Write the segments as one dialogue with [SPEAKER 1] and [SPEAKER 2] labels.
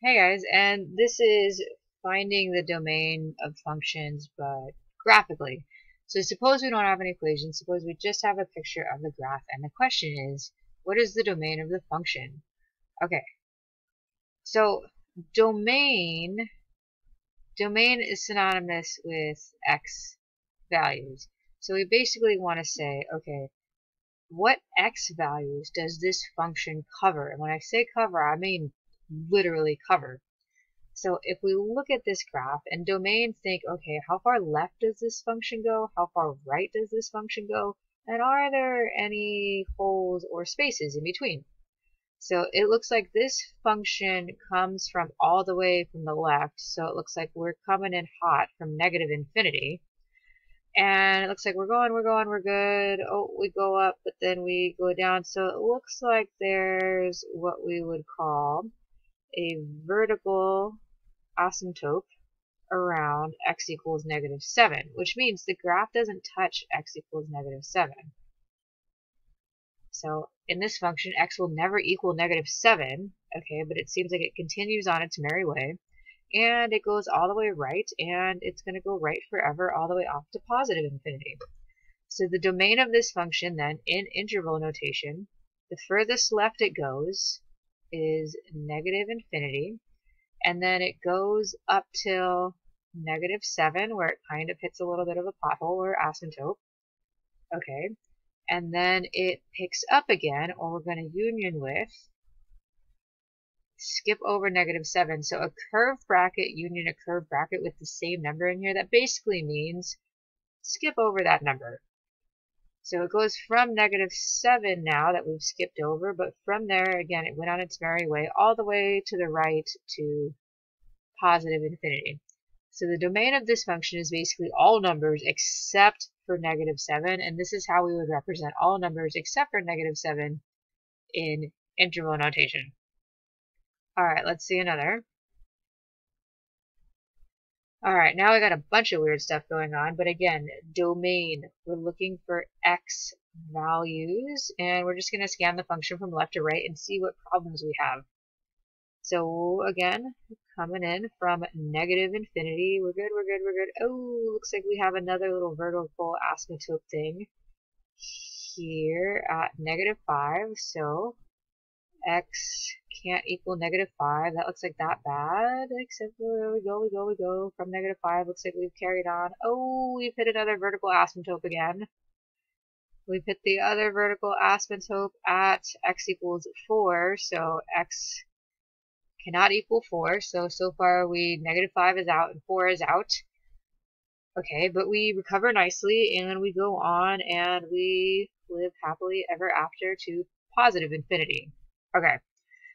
[SPEAKER 1] Hey guys, and this is finding the domain of functions, but graphically. So suppose we don't have an equation, suppose we just have a picture of the graph, and the question is, what is the domain of the function? Okay, so domain, domain is synonymous with x values. So we basically want to say, okay, what x values does this function cover? And when I say cover, I mean literally cover. So if we look at this graph and domain think, okay, how far left does this function go? How far right does this function go? And are there any holes or spaces in between? So it looks like this function comes from all the way from the left. So it looks like we're coming in hot from negative infinity. And it looks like we're going, we're going, we're good. Oh, we go up, but then we go down. So it looks like there's what we would call a vertical asymptote around x equals negative 7, which means the graph doesn't touch x equals negative 7. So in this function, x will never equal negative 7, okay, but it seems like it continues on its merry way, and it goes all the way right, and it's going to go right forever all the way off to positive infinity. So the domain of this function then, in interval notation, the furthest left it goes, is negative infinity. And then it goes up till negative 7, where it kind of hits a little bit of a pothole or asymptote. Okay. And then it picks up again, or we're going to union with, skip over negative 7. So a curved bracket union a curved bracket with the same number in here, that basically means skip over that number. So it goes from negative 7 now that we've skipped over, but from there, again, it went on its merry way all the way to the right to positive infinity. So the domain of this function is basically all numbers except for negative 7, and this is how we would represent all numbers except for negative 7 in interval notation. Alright, let's see another. Alright, now I got a bunch of weird stuff going on, but again, domain. We're looking for x values, and we're just going to scan the function from left to right and see what problems we have. So again, coming in from negative infinity, we're good, we're good, we're good. Oh, looks like we have another little vertical asymptote thing here at negative 5, so x can't equal negative 5. That looks like that bad, except where we go, we go, we go. From negative 5, looks like we've carried on. Oh, we've hit another vertical asymptote again. We've hit the other vertical asymptote at x equals 4, so x cannot equal 4. So, so far we, negative 5 is out and 4 is out. Okay, but we recover nicely and we go on and we live happily ever after to positive infinity. Okay,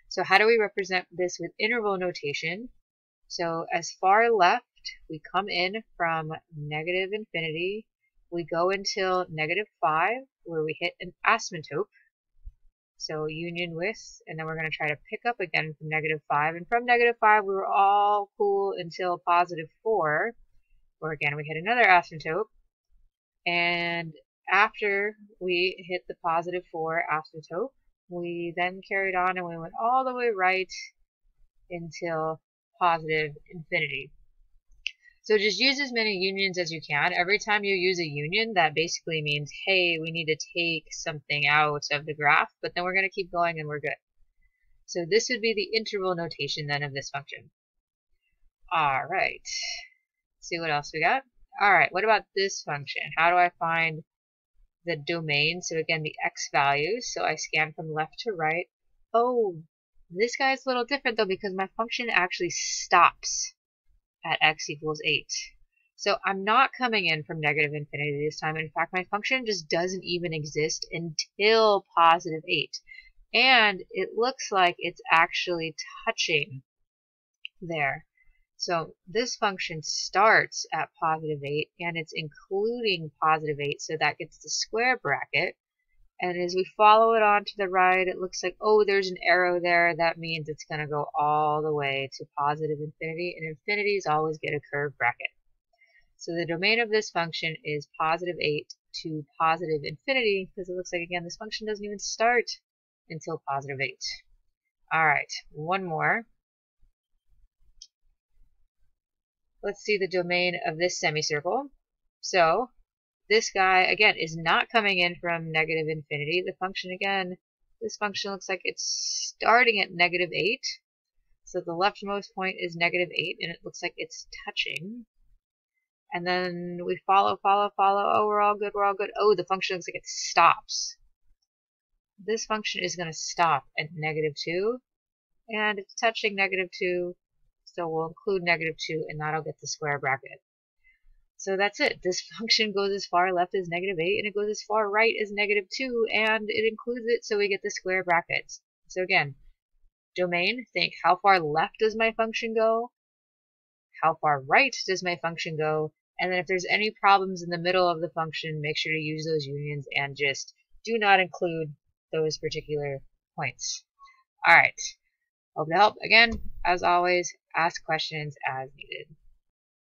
[SPEAKER 1] so how do we represent this with interval notation? So as far left, we come in from negative infinity. We go until negative 5, where we hit an asymptote. So union with, and then we're going to try to pick up again from negative 5. And from negative 5, we were all cool until positive 4, where again we hit another asymptote. And after we hit the positive 4 asymptote, we then carried on and we went all the way right until positive infinity. So just use as many unions as you can. Every time you use a union, that basically means, hey, we need to take something out of the graph, but then we're going to keep going and we're good. So this would be the interval notation then of this function. All right. See what else we got? All right, what about this function? How do I find the domain. So again, the x values. So I scan from left to right. Oh, this guy's a little different though because my function actually stops at x equals 8. So I'm not coming in from negative infinity this time. In fact, my function just doesn't even exist until positive 8. And it looks like it's actually touching there. So this function starts at positive 8 and it's including positive 8 so that gets the square bracket. And as we follow it on to the right, it looks like, oh, there's an arrow there. That means it's going to go all the way to positive infinity. And infinities always get a curved bracket. So the domain of this function is positive 8 to positive infinity because it looks like, again, this function doesn't even start until positive 8. All right, one more. Let's see the domain of this semicircle. So this guy, again, is not coming in from negative infinity. The function, again, this function looks like it's starting at negative 8. So the leftmost point is negative 8, and it looks like it's touching. And then we follow, follow, follow. Oh, we're all good, we're all good. Oh, the function looks like it stops. This function is going to stop at negative 2. And it's touching negative 2, so we'll include negative 2, and that'll get the square bracket. So that's it. This function goes as far left as negative 8, and it goes as far right as negative 2, and it includes it, so we get the square brackets. So again, domain, think how far left does my function go? How far right does my function go? And then if there's any problems in the middle of the function, make sure to use those unions and just do not include those particular points. Alright. Hope to help. Again, as always, ask questions as needed.